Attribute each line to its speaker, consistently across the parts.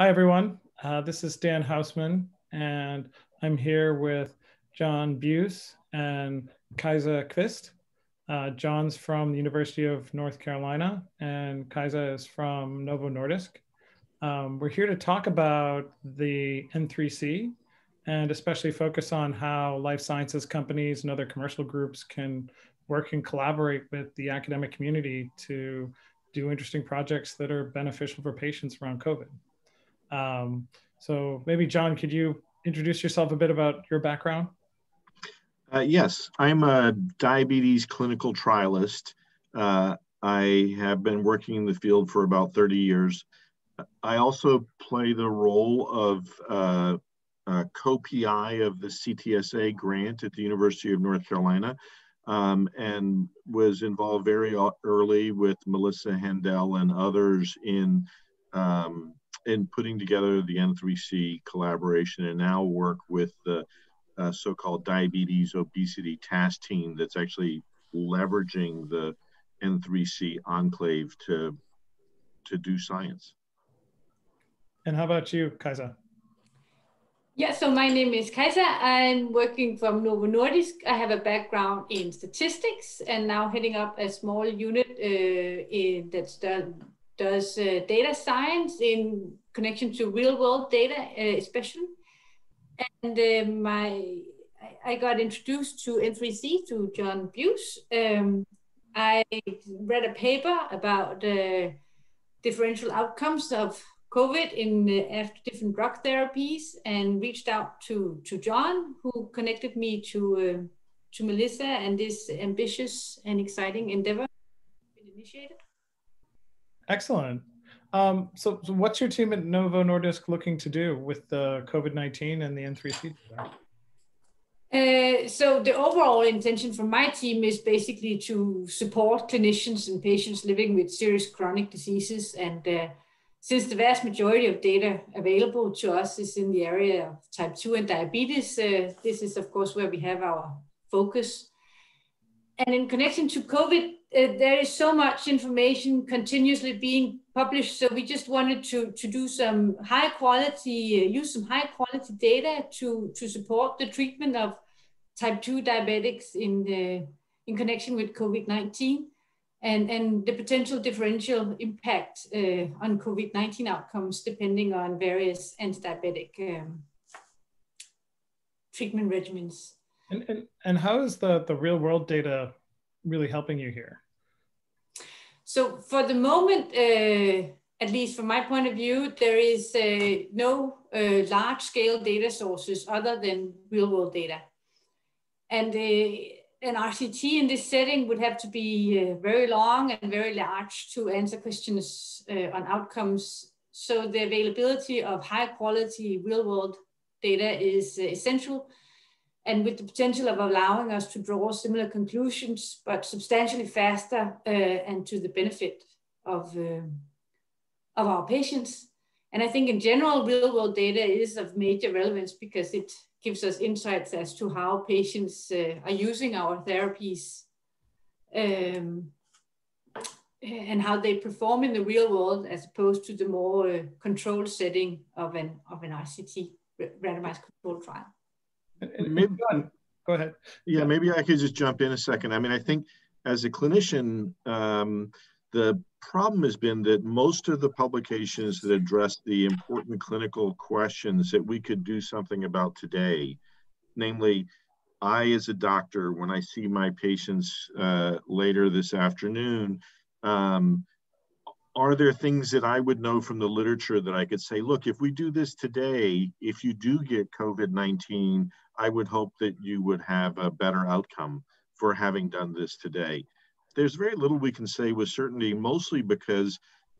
Speaker 1: Hi, everyone. Uh, this is Dan Housman, and I'm here with John Buse and Kajsa Kvist. Uh, John's from the University of North Carolina, and Kajsa is from Novo Nordisk. Um, we're here to talk about the N3C and especially focus on how life sciences companies and other commercial groups can work and collaborate with the academic community to do interesting projects that are beneficial for patients around COVID. Um, so maybe John, could you introduce yourself a bit about your background?
Speaker 2: Uh, yes, I'm a diabetes clinical trialist. Uh, I have been working in the field for about 30 years. I also play the role of uh, co-PI of the CTSA grant at the University of North Carolina um, and was involved very early with Melissa Haendel and others in um, in putting together the N3C collaboration and now work with the uh, so-called diabetes obesity task team that's actually leveraging the N3C enclave to to do science.
Speaker 1: And how about you, Kajsa?
Speaker 3: Yeah, so my name is Kajsa. I'm working from Novo Nordisk. I have a background in statistics and now heading up a small unit uh, in, that does uh, data science in connection to real world data, uh, especially. And uh, my I got introduced to N3C to John Buse. Um, I read a paper about uh, differential outcomes of COVID in uh, after different drug therapies and reached out to to John, who connected me to uh, to Melissa and this ambitious and exciting endeavor initiated.
Speaker 1: Excellent. Um, so, so, what's your team at Novo Nordisk looking to do with the COVID nineteen and the N3C?
Speaker 3: Uh, so the overall intention from my team is basically to support clinicians and patients living with serious chronic diseases and uh, since the vast majority of data available to us is in the area of type 2 and diabetes, uh, this is of course where we have our focus. And in connection to COVID, there is so much information continuously being published. So we just wanted to, to do some high quality, uh, use some high quality data to, to support the treatment of type 2 diabetics in, the, in connection with COVID-19 and, and the potential differential impact uh, on COVID-19 outcomes depending on various anti-diabetic um, treatment regimens.
Speaker 1: And, and, and how is the, the real world data really helping you here?
Speaker 3: So for the moment, uh, at least from my point of view, there is uh, no uh, large scale data sources other than real world data. And uh, an RCT in this setting would have to be uh, very long and very large to answer questions uh, on outcomes. So the availability of high quality real world data is essential and with the potential of allowing us to draw similar conclusions, but substantially faster uh, and to the benefit of, uh, of our patients. And I think in general, real world data is of major relevance because it gives us insights as to how patients uh, are using our therapies um, and how they perform in the real world as opposed to the more uh, controlled setting of an, of an RCT, randomized control trial.
Speaker 2: Maybe, go ahead. Yeah, maybe I could just jump in a second. I mean, I think as a clinician, um, the problem has been that most of the publications that address the important clinical questions that we could do something about today, namely, I, as a doctor, when I see my patients uh, later this afternoon, um, are there things that I would know from the literature that I could say, look, if we do this today, if you do get COVID 19, I would hope that you would have a better outcome for having done this today? there's very little we can say with certainty, mostly because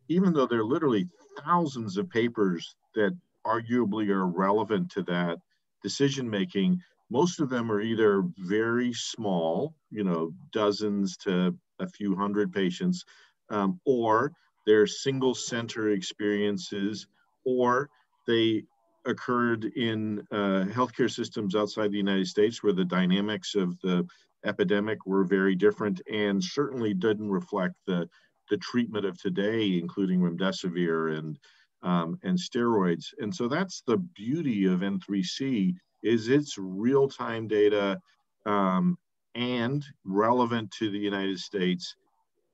Speaker 2: even though there are literally thousands of papers that arguably are relevant to that decision making, most of them are either very small, you know, dozens to a few hundred patients, um, or they're single center experiences, or they occurred in uh, healthcare systems outside the United States where the dynamics of the epidemic were very different and certainly didn't reflect the, the treatment of today, including remdesivir and um, and steroids. And so that's the beauty of N3C is it's real-time data um, and relevant to the United States,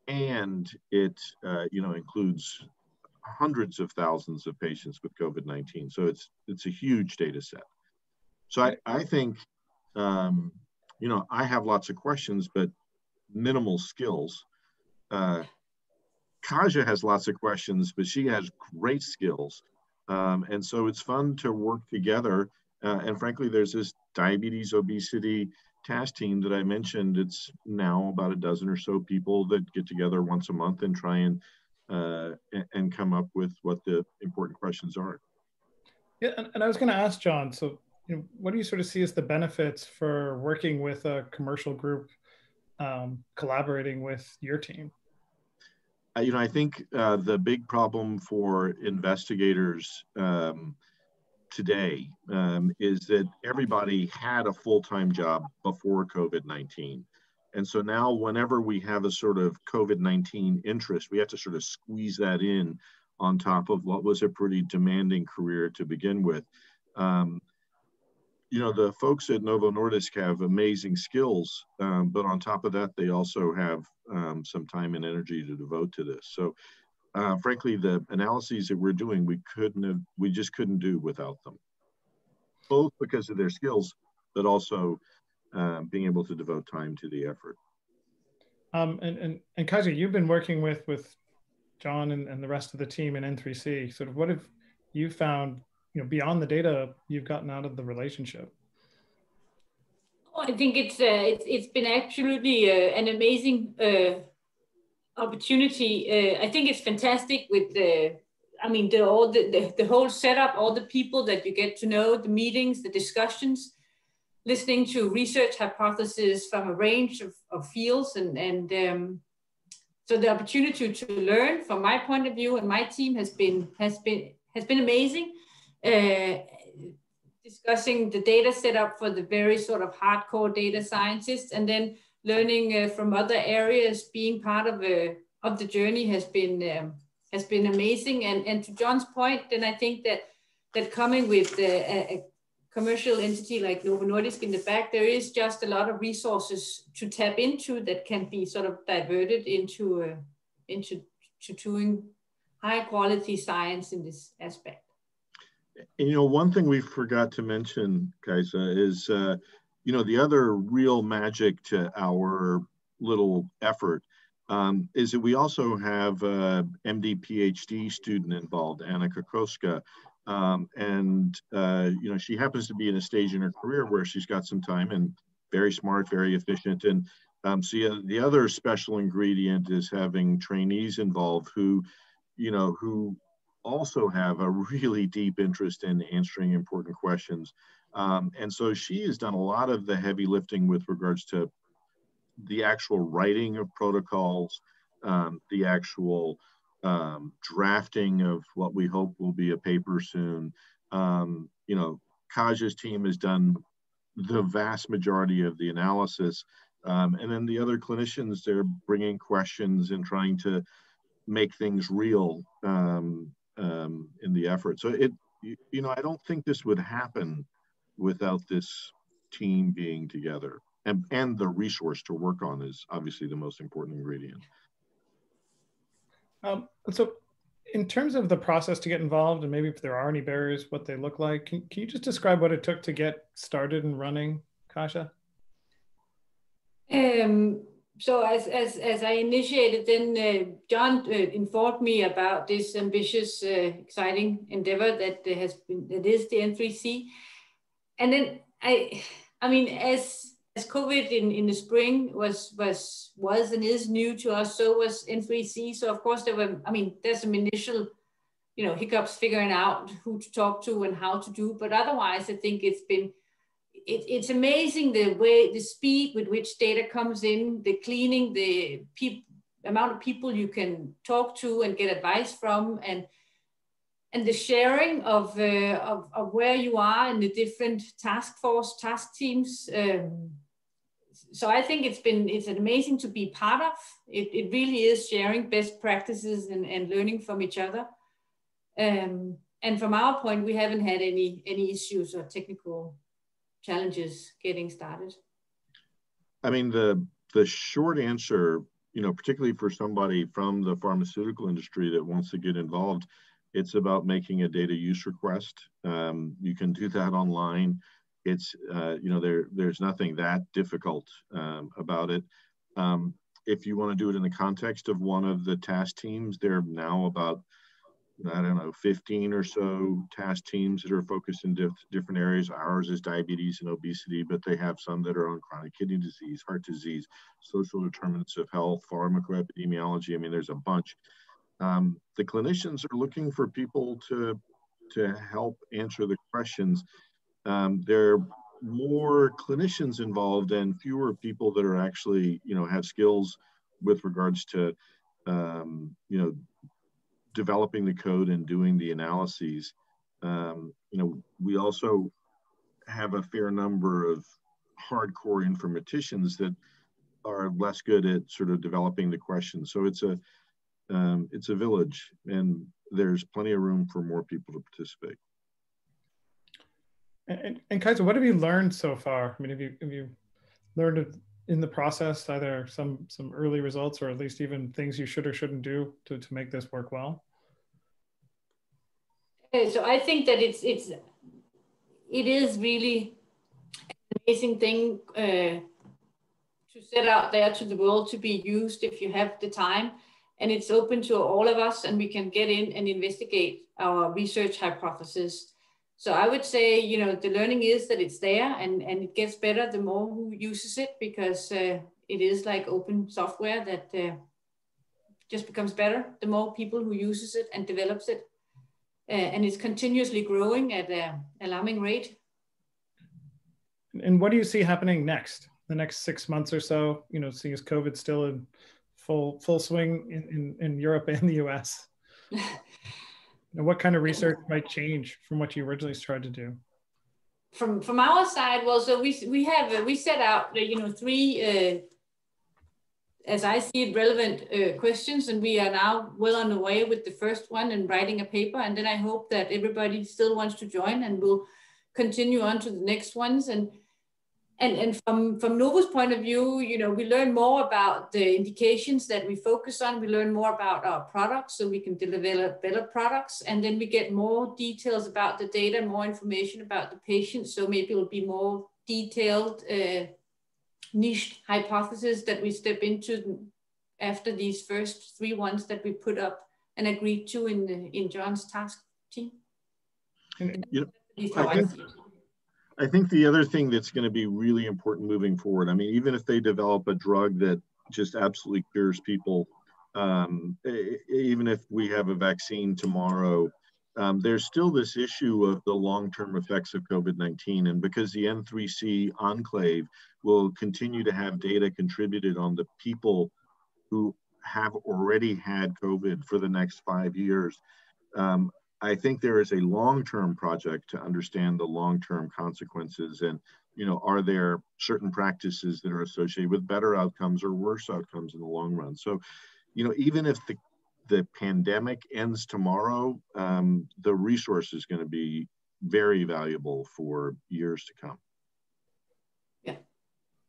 Speaker 2: and it uh, you know includes hundreds of thousands of patients with COVID-19. So it's it's a huge data set. So I, I think um, you know I have lots of questions, but minimal skills. Uh, Kaja has lots of questions, but she has great skills. Um, and so it's fun to work together. Uh, and frankly, there's this diabetes, obesity task team that I mentioned. It's now about a dozen or so people that get together once a month and try and uh, and come up with what the important questions are.
Speaker 1: Yeah, and, and I was going to ask John. So, you know, what do you sort of see as the benefits for working with a commercial group, um, collaborating with your team?
Speaker 2: you know, I think uh, the big problem for investigators um, today um, is that everybody had a full-time job before COVID-19. And so now whenever we have a sort of COVID-19 interest, we have to sort of squeeze that in on top of what was a pretty demanding career to begin with. Um, you know, the folks at Novo Nordisk have amazing skills, um, but on top of that, they also have um, some time and energy to devote to this. So, uh, frankly, the analyses that we're doing, we couldn't have, we just couldn't do without them, both because of their skills, but also um, being able to devote time to the effort.
Speaker 1: Um, and and and Kaja, you've been working with with John and, and the rest of the team in N3C. Sort of, what have you found you know beyond the data you've gotten out of the relationship
Speaker 3: I think it's uh, it's, it's been absolutely uh, an amazing uh, opportunity. Uh, I think it's fantastic with the, I mean, the all the, the, the whole setup, all the people that you get to know, the meetings, the discussions, listening to research hypotheses from a range of, of fields, and and um, so the opportunity to learn from my point of view and my team has been has been has been amazing. Uh, discussing the data setup for the very sort of hardcore data scientists and then learning uh, from other areas being part of uh, of the journey has been um, has been amazing. And and to john's point then i think that that coming with uh, a, a, commercial entity like novo nordisk in the back there is just a lot of resources to tap into that can be sort of diverted into uh, into to doing high quality science in this aspect.
Speaker 2: You know, one thing we forgot to mention, Kajsa, is, uh, you know, the other real magic to our little effort um, is that we also have a MD PhD student involved, Anna Kahkoska. Um, and, uh, you know, she happens to be in a stage in her career where she's got some time and very smart, very efficient. And um, so yeah, the other special ingredient is having trainees involved who, you know, who also have a really deep interest in answering important questions. Um, and so she has done a lot of the heavy lifting with regards to the actual writing of protocols, um, the actual um, drafting of what we hope will be a paper soon. Um, you know, Kaja's team has done the vast majority of the analysis. Um, and then the other clinicians, they're bringing questions and trying to make things real um, in the effort. So it, you know, I don't think this would happen without this team being together. And, and the resource to work on is obviously the most important ingredient.
Speaker 1: Um, so in terms of the process to get involved and maybe if there are any barriers, what they look like, can, can you just describe what it took to get started and running, Kaja?
Speaker 3: Um, so as, as, as I initiated, then uh, John uh, informed me about this ambitious, uh, exciting endeavor that has been, that is the N3C. And then I, I mean, as as COVID in, in the spring was was was and is new to us, so was N3C. So of course there were, I mean, there's some initial, you know, hiccups figuring out who to talk to and how to do. But otherwise, I think it's been it, it's amazing the way the speed with which data comes in, the cleaning, the people amount of people you can talk to and get advice from, and and the sharing of, uh, of, of where you are in the different task force task teams. Um, so I think it's been it's amazing to be part of. It, it really is sharing best practices and, and learning from each other. Um, and from our point, we haven't had any any issues or technical challenges getting started.
Speaker 2: I mean, the the short answer, you know, particularly for somebody from the pharmaceutical industry that wants to get involved, it's about making a data use request. Um, you can do that online. It's, uh, you know, there there's nothing that difficult um, about it. Um, if you want to do it in the context of one of the task teams, there are now about I don't know, 15 or so task teams that are focused in diff different areas. Ours is diabetes and obesity, but they have some that are on chronic kidney disease, heart disease, social determinants of health, pharmacoepidemiology. I mean, there's a bunch. Um, the clinicians are looking for people to, to help answer the questions. Um, there are more clinicians involved and fewer people that are actually, you know, have skills with regards to, um, you know, developing the code and doing the analyses. Um, you know, we also have a fair number of hardcore informaticians that are less good at sort of developing the questions. So it's a um, it's a village, and there's plenty of room for more people to participate.
Speaker 1: And, and Kajsa, what have you learned so far? I mean, have you have you learned in the process either some some early results or at least even things you should or shouldn't do to, to make this work well
Speaker 3: so i think that it's it's it is really an amazing thing uh, to set out there to the world to be used if you have the time and it's open to all of us and we can get in and investigate our research hypothesis so I would say, you know, the learning is that it's there and, and it gets better the more who uses it because uh, it is like open software that uh, just becomes better the more people who uses it and develops it. Uh, and it's continuously growing at an alarming rate.
Speaker 1: And what do you see happening next? The next six months or so, you know, seeing as COVID still in full full swing in, in, in Europe and the US. and what kind of research might change from what you originally tried to do?
Speaker 3: From from our side, well, so we we have uh, we set out you know three uh, as I see it relevant uh, questions, and we are now well on the way with the first one and writing a paper, and then I hope that everybody still wants to join and we'll continue on to the next ones and and, and from, from Novo's point of view, you know, we learn more about the indications that we focus on. We learn more about our products so we can develop better products. And then we get more details about the data, more information about the patient. So maybe it'll be more detailed uh, niche hypothesis that we step into after these first three ones that we put up and agreed to in, the, in John's task team.
Speaker 2: And, you know, I think, the other thing that's going to be really important moving forward, I mean, even if they develop a drug that just absolutely cures people, um, even if we have a vaccine tomorrow, um, there's still this issue of the long-term effects of COVID-19. And because the N3C enclave will continue to have data contributed on the people who have already had COVID for the next five years, um, I think there is a long-term project to understand the long-term consequences and you know are there certain practices that are associated with better outcomes or worse outcomes in the long run? So you know even if the the pandemic ends tomorrow um, the resource is going to be very valuable for years to come.
Speaker 3: Yeah.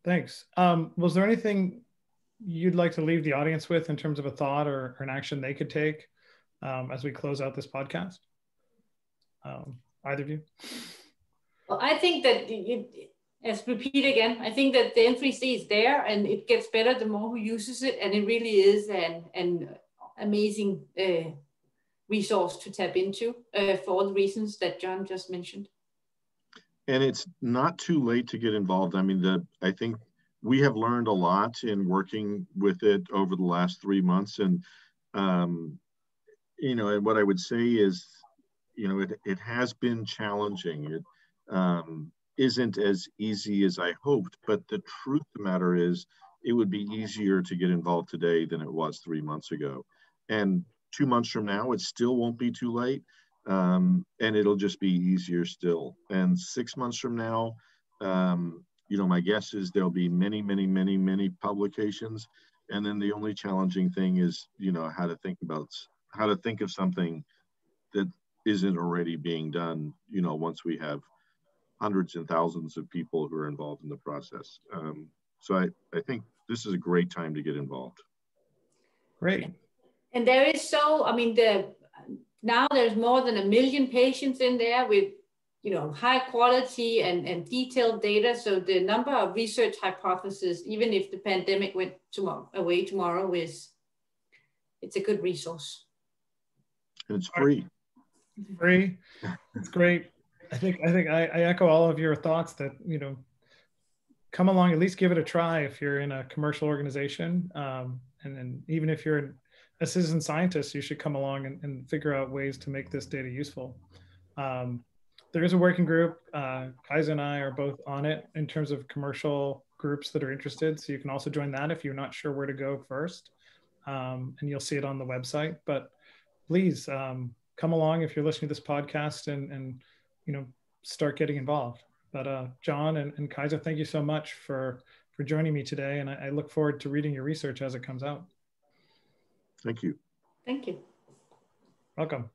Speaker 1: Thanks. Um, was there anything you'd like to leave the audience with in terms of a thought or, or an action they could take um, as we close out this podcast? Um, either of you?
Speaker 3: Well, I think that, it, as repeat again, I think that the N3C is there and it gets better the more who uses it. And it really is an, an amazing uh, resource to tap into uh, for all the reasons that John just mentioned.
Speaker 2: And it's not too late to get involved. I mean, the I think we have learned a lot in working with it over the last three months. And um, you know, and what I would say is, you know, it, it has been challenging. It um, isn't as easy as I hoped, but the truth of the matter is, it would be easier to get involved today than it was three months ago. And two months from now, it still won't be too late. Um, and it'll just be easier still. And six months from now, um, you know, my guess is there'll be many, many, many, many publications. And then the only challenging thing is, you know, how to think about how to think of something that isn't already being done, you know, once we have hundreds and thousands of people who are involved in the process. Um, so I, I think this is a great time to get involved.
Speaker 1: Great.
Speaker 3: And there is so, I mean, the now there's more than a million patients in there with, you know, high quality and, and detailed data. So the number of research hypotheses, even if the pandemic went tomorrow, away tomorrow, is it's a good resource.
Speaker 2: And it's free.
Speaker 1: Free. It's great. I think I think I, I echo all of your thoughts that you know come along at least give it a try if you're in a commercial organization. Um, and then even if you're a citizen scientist you should come along and, and figure out ways to make this data useful. Um, there is a working group. Uh, Kajsa and I are both on it in terms of commercial groups that are interested. So you can also join that if you're not sure where to go first. Um, and you'll see it on the website. But please um, come along if you're listening to this podcast and and you know start getting involved. But uh, john and, and kajsa thank you so much for for joining me today. And I, I look forward to reading your research as it comes out.
Speaker 2: Thank you.
Speaker 3: Thank you.
Speaker 1: Welcome